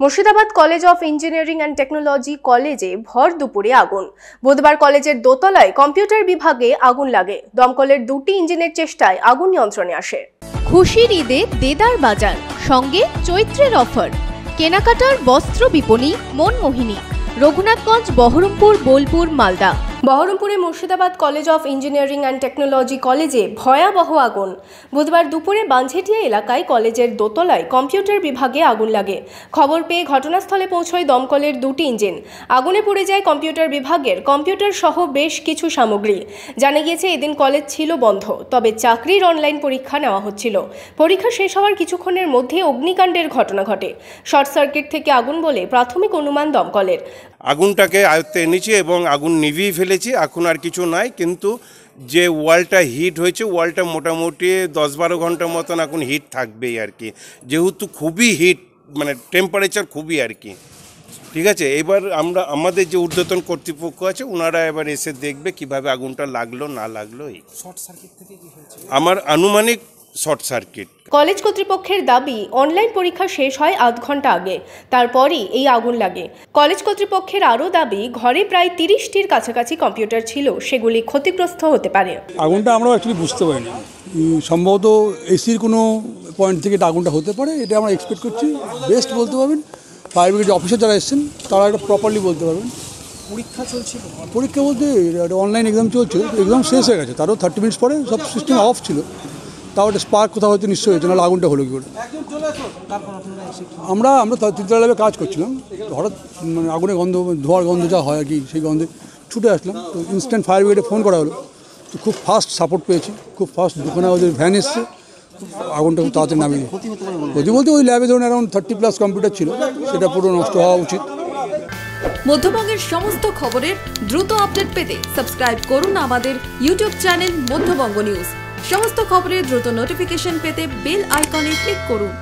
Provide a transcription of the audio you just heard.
Murshidabad college of engineering and technology কলেজে ভর দুপুরে আগুন। বুধবার কলেজের দোতলায় কম্পিউটার বিভাগে আগুন লাগে। দমকলের দুটি ইঞ্জিনের চেষ্টায় আগুন নিয়ন্ত্রণে আসে। খুশির ঈদে দেদার বাজার, সঙ্গে চৈত্রের অফার। কেনাকাটার বস্ত্র বিপণী, মনমোহিনী। রঘুনাথগঞ্জ, বহরমপুর, বোলপুর, মালদা। বহরমপুরে Murshidabad college of engineering and technology কলেজে ভয়াবহ আগুন। বুধবার দুপুরে বাঞ্ঝেটিয়া এলাকায় কলেজের দোতলায় কম্পিউটার বিভাগে আগুন লাগে। খবর পেয়ে ঘটনাস্থলে পৌঁছয় দমকলের দুটি ইঞ্জিন। আগুনে পড়ে যায় কম্পিউটার বিভাগের কম্পিউটার সহ বেশ কিছু সামগ্রী। জানা গিয়েছে, এদিন কলেজ ছিল বন্ধ, তবে চাকরির অনলাইন পরীক্ষা নেওয়া হচ্ছিল। পরীক্ষা শেষ হওয়ার কিছুক্ষণের মধ্যে অগ্নিকাণ্ডের ঘটনা ঘটে। শর্ট সার্কিট থেকে আগুন বলে প্রাথমিক অনুমান দমকলের। আগুনটাকে আয়ত্তে এনেছি এবং আগুন নিভিয়ে ফেলেছি এখন আর কিছু নাই কিন্তু যে ওয়ালটা হিট হয়েছে ওয়ালটা মোটামুটি দশ বারো ঘণ্টার মতন এখন হিট থাকবেই আর কি। যেহেতু খুবই হিট মানে টেম্পারেচার খুবই আর কি। ঠিক আছে এবার আমরা আমাদের যে ঊর্ধ্বতন কর্তৃপক্ষ আছে ওনারা এবার এসে দেখবে কীভাবে আগুনটা লাগল না লাগল এই। শর্ট সার্কিট থেকে আমার আনুমানিক শর্ট সার্কিট। কলেজ কর্তৃপক্ষের দাবি অনলাইন পরীক্ষা শেষ হয় আধ ঘণ্টা আগে তারপরই এই আগুন লাগে। কলেজ কর্তৃপক্ষের আরও দাবি ঘরে প্রায় তিরিশটির কাছাকাছি কম্পিউটার ছিল সেগুলি ক্ষতিগ্রস্ত হতে পারে। আগুনটা আমরা অ্যাকচুয়ালি বুঝতে পারিনি। উম, সম্ভবত এসির কোনো পয়েন্ট থেকে এটা আগুনটা হতে পারে এটা আমরা এক্সপেক্ট করছি। বেস্ট বলতে পারবেন ফায়ার ব্রিগেড অফিসার যারা এসেছেন তারা এটা প্রপারলি বলতে পারবেন। পরীক্ষা চলছিল? পরীক্ষা বলতে অনলাইন এক্সাম চলছে এক্সাম শেষ হয়ে গেছে। তারও থার্টি মিনিটস পরে সব সিস্টেম অফ ছিল। তাও একটা স্পার্ক কোথাও হয়তো নিশ্চয়ই হয়েছে নাহলে আগুনটা হলো কী করে? আমরা আমরা তিনতলা ল্যাবে কাজ করছিলাম হঠাৎ মানে আগুনের গন্ধ ধোয়ার গন্ধ যা হয় আর কি সেই গন্ধে ছুটে আসলাম তো ইনস্ট্যান্ট ফায়ার ব্রিগেডে ফোন করা হলো তো খুব ফাস্ট সাপোর্ট পেয়েছি খুব ফাস্ট দোকানে ওদের ভ্যান এসছে আগুনটা খুব তাড়াতাড়ি নামিয়ে। ক্ষতি বলতে ওই ল্যাবে ধরুন অ্যারাউন্ড থার্টি প্লাস কম্পিউটার ছিল সেটা পুরো নষ্ট হওয়া উচিত। মধ্যবঙ্গের সমস্ত খবরের দ্রুত আপডেট পেতে সাবস্ক্রাইব করুন আমাদের ইউটিউব চ্যানেল মধ্যবঙ্গ নিউজ সমস্ত খবরের দ্রুত নোটিফিকেশন পেতে বেল আইকনে ক্লিক করুন।